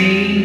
Waiting